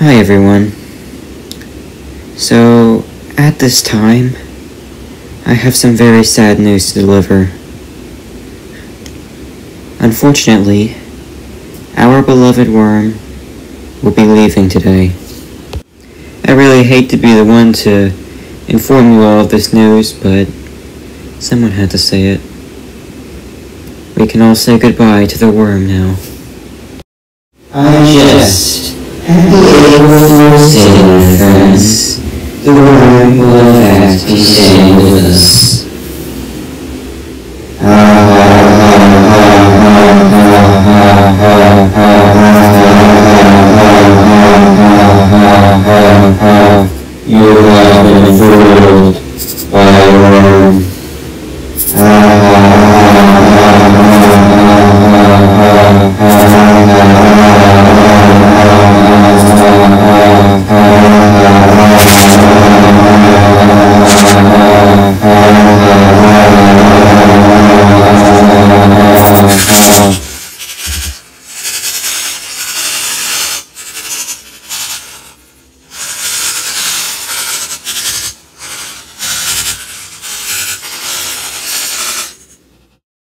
Hi everyone. So, at this time, I have some very sad news to deliver. Unfortunately, our beloved worm will be leaving today. I really hate to be the one to inform you all of this news, but someone had to say it. We can all say goodbye to the worm now. I just Happy April Fool's Day, friends. The rhyme will in fact be staying with us. You have been fooled by a worm.